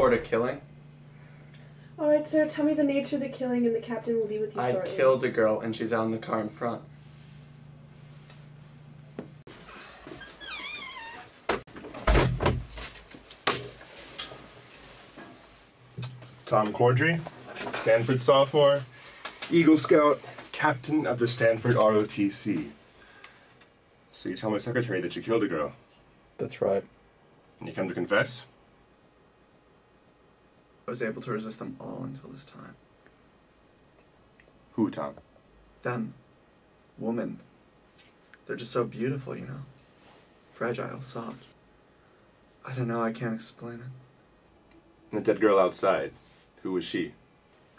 report a killing. Alright, sir, tell me the nature of the killing and the captain will be with you I shortly. killed a girl and she's out in the car in front. Tom Cordry, Stanford sophomore, Eagle Scout, captain of the Stanford ROTC. So you tell my secretary that you killed a girl, That's right. and you come to confess? I was able to resist them all until this time. Who, Tom? Them. Woman. They're just so beautiful, you know? Fragile, soft. I don't know, I can't explain it. And the dead girl outside. Who was she?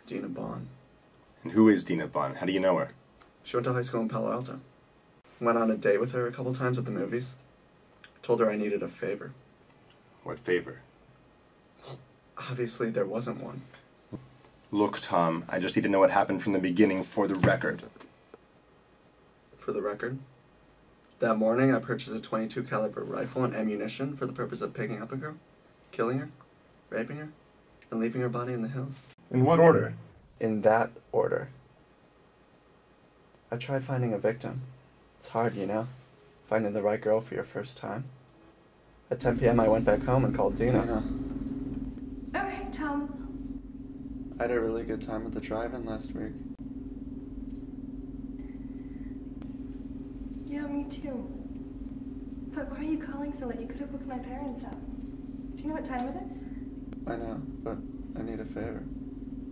Deena Bonn. And who is Deena Bonn? How do you know her? She went to high school in Palo Alto. Went on a date with her a couple times at the movies. Told her I needed a favor. What favor? Obviously, there wasn't one. Look, Tom, I just need to know what happened from the beginning for the record. For the record, that morning I purchased a 22 caliber rifle and ammunition for the purpose of picking up a girl, killing her, raping her, and leaving her body in the hills. In what order? In that order. I tried finding a victim. It's hard, you know, finding the right girl for your first time. At 10 p.m., I went back home and called Deena. Oh, hey, Tom. I had a really good time at the drive-in last week. Yeah, me too. But why are you calling so late? You could have woke my parents up. Do you know what time it is? I know, but I need a favor.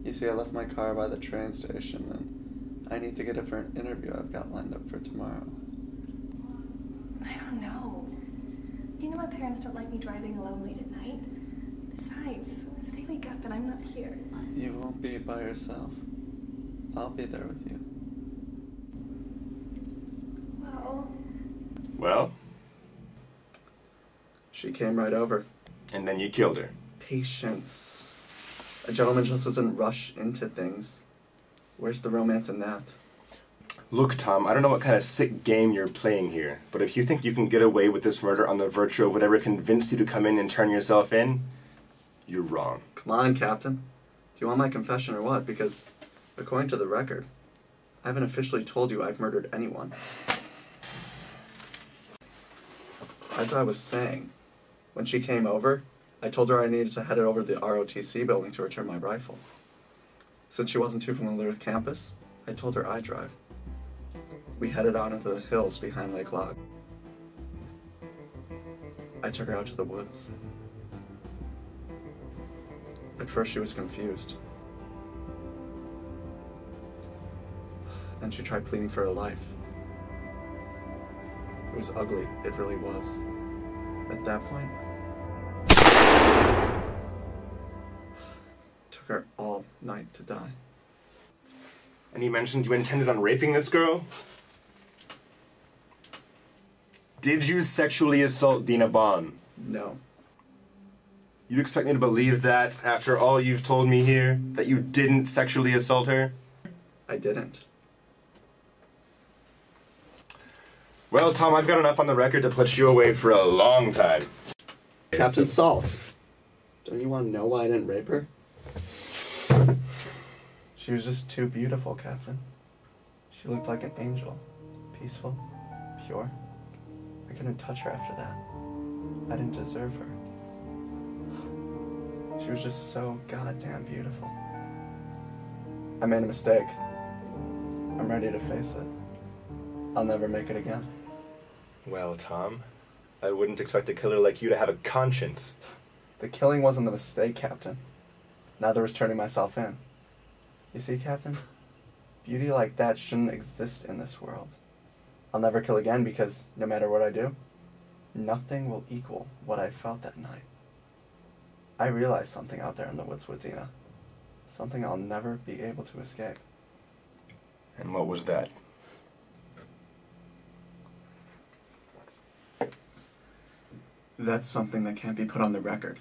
You see, I left my car by the train station, and I need to get it for an interview I've got lined up for tomorrow. I don't know. You know my parents don't like me driving alone late at night. Besides, if they wake up and I'm not here, You won't be by yourself. I'll be there with you. well, Well, She came right over. and then you killed her. Patience. A gentleman just doesn't rush into things. Where's the romance in that? Look, Tom, I don't know what kind of sick game you're playing here, but if you think you can get away with this murder on the virtue of whatever convinced you to come in and turn yourself in, you're wrong. Come on, Captain. Do you want my confession or what? Because, according to the record, I haven't officially told you I've murdered anyone. As I was saying, when she came over, I told her I needed to head it over to the ROTC building to return my rifle. Since she wasn't too familiar with campus, I told her I'd drive. We headed out into the hills behind Lake Lag. I took her out to the woods. At first, she was confused. Then she tried pleading for her life. It was ugly, it really was. At that point, took her all night to die. And you mentioned you intended on raping this girl? Did you sexually assault Deena Bonn? No, You expect me to believe that after all you've told me here, that you didn't sexually assault her? I didn't. Well, Tom, I've got enough on the record to put you away for a long time. Captain Salt, don't you want to know why I didn't rape her? She was just too beautiful, Captain. She looked like an angel. Peaceful, pure. I couldn't touch her after that. I didn't deserve her. She was just so goddamn beautiful. I made a mistake. I'm ready to face it. I'll never make it again. Well, Tom, I wouldn't expect a killer like you to have a conscience. The killing wasn't the mistake, Captain. Neither was turning myself in. You see, Captain? Beauty like that shouldn't exist in this world. I'll never kill again because no matter what I do, nothing will equal what I felt that night. I realized something out there in the woods with Deena. Something I'll never be able to escape. And what was that? That's something that can't be put on the record.